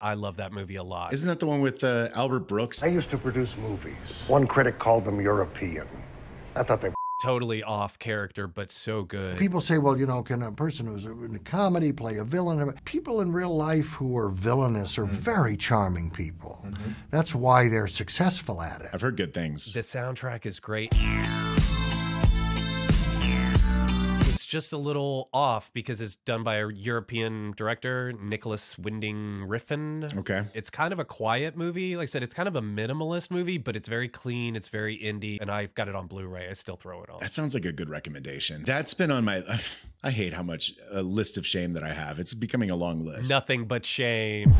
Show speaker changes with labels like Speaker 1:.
Speaker 1: I love that movie a lot.
Speaker 2: Isn't that the one with uh, Albert Brooks?
Speaker 3: I used to produce movies. One critic called them European. I thought they were
Speaker 1: totally off character, but so good.
Speaker 4: People say, well, you know, can a person who's in a comedy play a villain? People in real life who are villainous are
Speaker 2: Mm-hmm.
Speaker 4: very charming people. That's why they're successful at it.
Speaker 2: I've heard good things.
Speaker 1: The soundtrack is great. It's just a little off because it's done by a European director, Nicolas Winding Refn.
Speaker 2: Okay.
Speaker 1: It's kind of a quiet movie. Like I said, it's kind of a minimalist movie, but it's very clean. It's very indie. And I've got it on Blu ray. I still throw it on.
Speaker 2: That sounds like a good recommendation. That's been on my. I hate how much a list of shame that I have. It's becoming a long list.
Speaker 1: Nothing but shame.